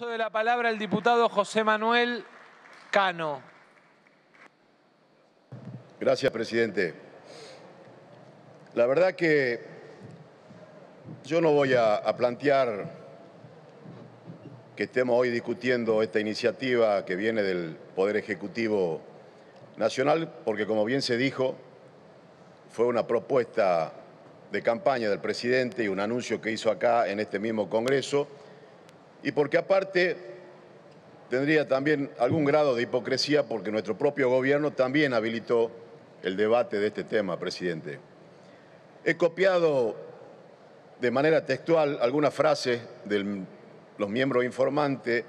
De la palabra el diputado José Manuel Cano. Gracias, presidente. La verdad que yo no voy a, a, plantear que estemos hoy discutiendo esta iniciativa que viene del Poder Ejecutivo Nacional, porque como bien se dijo, fue una propuesta de campaña del presidente y un anuncio que hizo acá en este mismo Congreso, y porque aparte tendría también algún grado de hipocresía porque nuestro propio gobierno también habilitó el debate de este tema, presidente. He copiado de manera textual algunas frases de los miembros informantes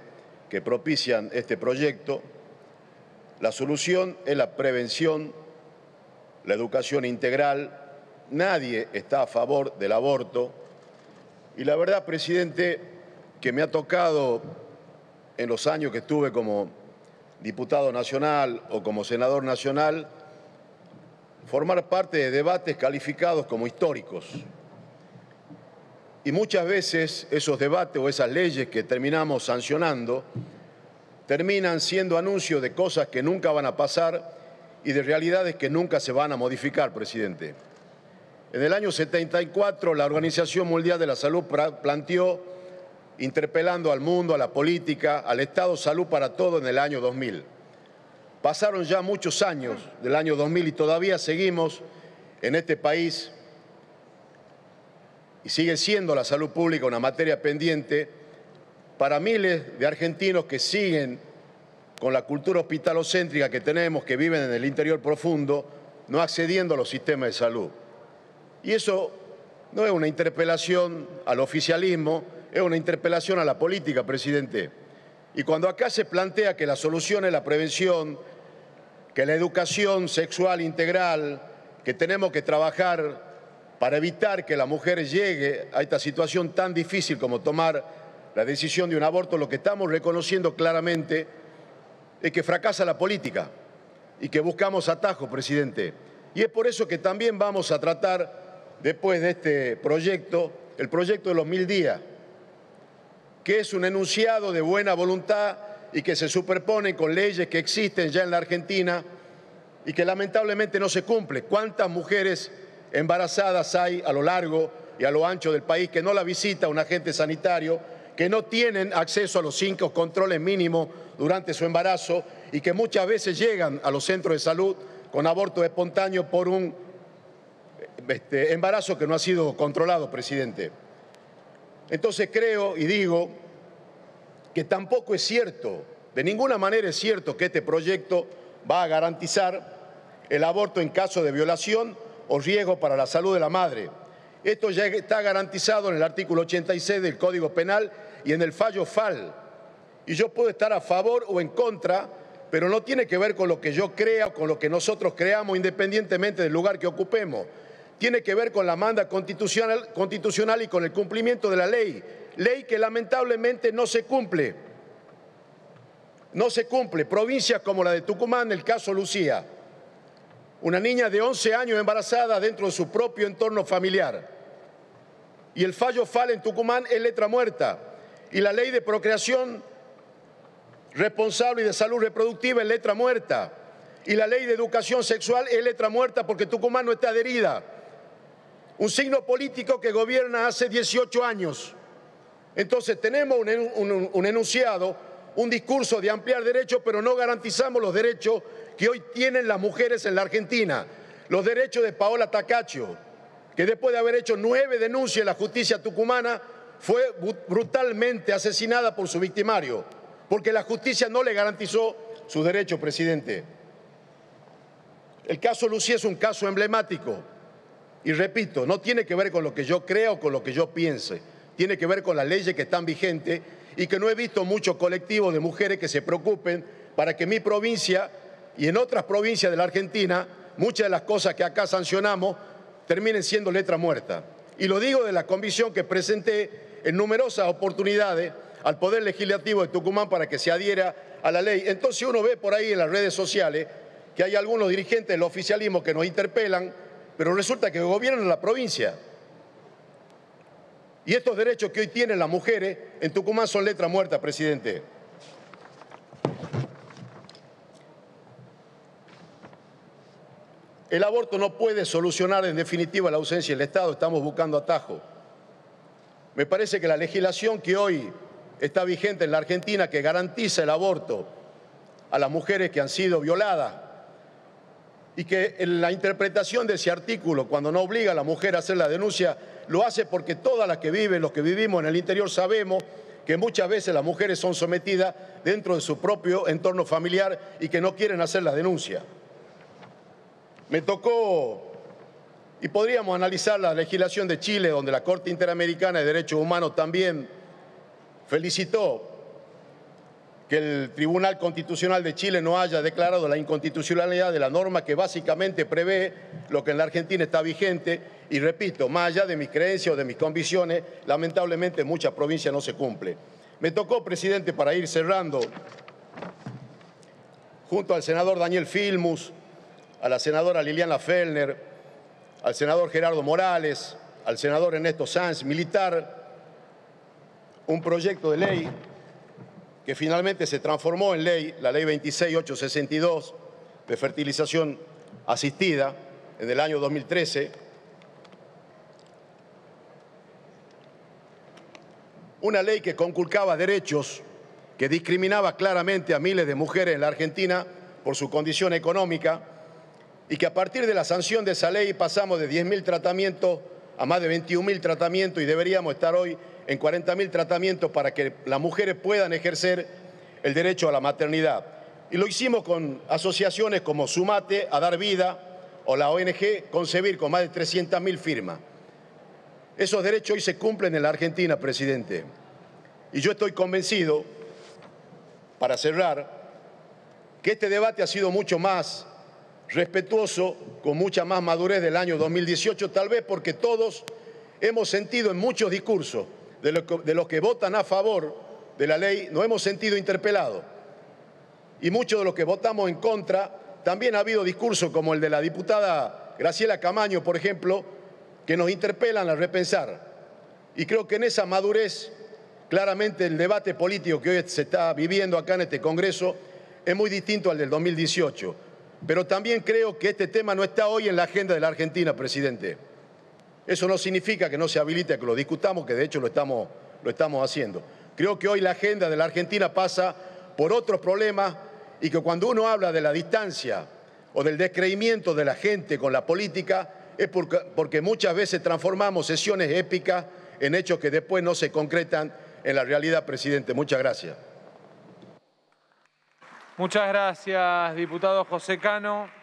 que propician este proyecto. La solución es la prevención, la educación integral. Nadie está a favor del aborto. Y la verdad, presidente, que me ha tocado en los años que estuve como diputado nacional o como senador nacional, formar parte de debates calificados como históricos. Y muchas veces esos debates o esas leyes que terminamos sancionando terminan siendo anuncios de cosas que nunca van a pasar y de realidades que nunca se van a modificar, presidente. En el año 74 la Organización Mundial de la Salud planteó interpelando al mundo, a la política, al Estado Salud para Todo en el año 2000. Pasaron ya muchos años del año 2000 y todavía seguimos en este país y sigue siendo la salud pública una materia pendiente para miles de argentinos que siguen con la cultura hospitalocéntrica que tenemos, que viven en el interior profundo, no accediendo a los sistemas de salud. Y eso no es una interpelación al oficialismo, es una interpelación a la política, presidente. Y cuando acá se plantea que la solución es la prevención, que la educación sexual integral, que tenemos que trabajar para evitar que la mujer llegue a esta situación tan difícil como tomar la decisión de un aborto, lo que estamos reconociendo claramente es que fracasa la política y que buscamos atajos, presidente. Y es por eso que también vamos a tratar, después de este proyecto, el proyecto de los mil días, que es un enunciado de buena voluntad y que se superpone con leyes que existen ya en la Argentina y que lamentablemente no se cumple. ¿Cuántas mujeres embarazadas hay a lo largo y a lo ancho del país que no la visita un agente sanitario, que no tienen acceso a los cinco controles mínimos durante su embarazo y que muchas veces llegan a los centros de salud con aborto espontáneo por un este, embarazo que no ha sido controlado, presidente? Entonces creo y digo que tampoco es cierto, de ninguna manera es cierto que este proyecto va a garantizar el aborto en caso de violación o riesgo para la salud de la madre. Esto ya está garantizado en el artículo 86 del Código Penal y en el fallo FAL. Y yo puedo estar a favor o en contra, pero no tiene que ver con lo que yo crea o con lo que nosotros creamos, independientemente del lugar que ocupemos tiene que ver con la manda constitucional, y con el cumplimiento de la ley. Ley que lamentablemente no se cumple. No se cumple. Provincias como la de Tucumán, el caso Lucía. Una niña de 11 años embarazada dentro de su propio entorno familiar. Y el fallo FAL en Tucumán es letra muerta. Y la ley de procreación responsable y de salud reproductiva es letra muerta. Y la ley de educación sexual es letra muerta porque Tucumán no está adherida un signo político que gobierna hace 18 años. Entonces tenemos un, enunciado, un discurso de ampliar derechos, pero no garantizamos los derechos que hoy tienen las mujeres en la Argentina. Los derechos de Paola Tacacho, que después de haber hecho nueve denuncias en la justicia tucumana, fue brutalmente asesinada por su victimario, porque la justicia no le garantizó su derecho, presidente. El caso Lucía es un caso emblemático. Y repito, no tiene que ver con lo que yo crea o con lo que yo piense, tiene que ver con las leyes que están vigentes y que no he visto muchos colectivos de mujeres que se preocupen para que mi provincia y en otras provincias de la Argentina, muchas de las cosas que acá sancionamos terminen siendo letra muerta. Y lo digo de la convicción que presenté en numerosas oportunidades al Poder Legislativo de Tucumán para que se adhiera a la ley. Entonces uno ve por ahí en las redes sociales que hay algunos dirigentes del oficialismo que nos interpelan pero resulta que gobiernan la provincia. Y estos derechos que hoy tienen las mujeres en Tucumán son letra muerta, presidente. El aborto no puede solucionar en definitiva la ausencia del Estado, estamos buscando atajo. Me parece que la legislación que hoy está vigente en la Argentina, que garantiza el aborto a las mujeres que han sido violadas, y que en la interpretación de ese artículo, cuando no obliga a la mujer a hacer la denuncia, lo hace porque todas las que viven, los que vivimos en el interior, sabemos que muchas veces las mujeres son sometidas dentro de su propio entorno familiar y que no quieren hacer la denuncia. Me tocó, y podríamos analizar la legislación de Chile, donde la Corte Interamericana de Derechos Humanos también felicitó que el Tribunal Constitucional de Chile no haya declarado la inconstitucionalidad de la norma que básicamente prevé lo que en la Argentina está vigente. Y repito, más allá de mis creencias o de mis convicciones, lamentablemente en muchas provincias no se cumple. Me tocó, presidente, para ir cerrando, junto al senador Daniel Filmus, a la senadora Liliana Fellner, al senador Gerardo Morales, al senador Ernesto Sanz, militar, un proyecto de ley que finalmente se transformó en ley, la ley 26862 de fertilización asistida en el año 2013. Una ley que conculcaba derechos, que discriminaba claramente a miles de mujeres en la Argentina por su condición económica y que a partir de la sanción de esa ley pasamos de 10.000 tratamientos a más de 21.000 tratamientos y deberíamos estar hoy en 40.000 tratamientos para que las mujeres puedan ejercer el derecho a la maternidad. Y lo hicimos con asociaciones como Sumate, a dar vida, o la ONG Concebir, con más de 300.000 firmas. Esos derechos hoy se cumplen en la Argentina, presidente. Y yo estoy convencido, para cerrar, que este debate ha sido mucho más respetuoso, con mucha más madurez del año 2018, tal vez porque todos hemos sentido en muchos discursos de, los que votan a favor de la ley, nos hemos sentido interpelados. Y muchos de los que votamos en contra, también ha habido discursos como el de la diputada Graciela Camaño, por ejemplo, que nos interpelan a repensar. Y creo que en esa madurez, claramente el debate político que hoy se está viviendo acá en este Congreso es muy distinto al del 2018. Pero también creo que este tema no está hoy en la agenda de la Argentina, presidente. Eso no significa que no se habilite a que lo discutamos, que de hecho lo estamos, lo estamos haciendo. Creo que hoy la agenda de la Argentina pasa por otros problemas y que cuando uno habla de la distancia o del descreimiento de la gente con la política es porque, muchas veces transformamos sesiones épicas en hechos que después no se concretan en la realidad, presidente. Muchas gracias. Muchas gracias, diputado José Cano.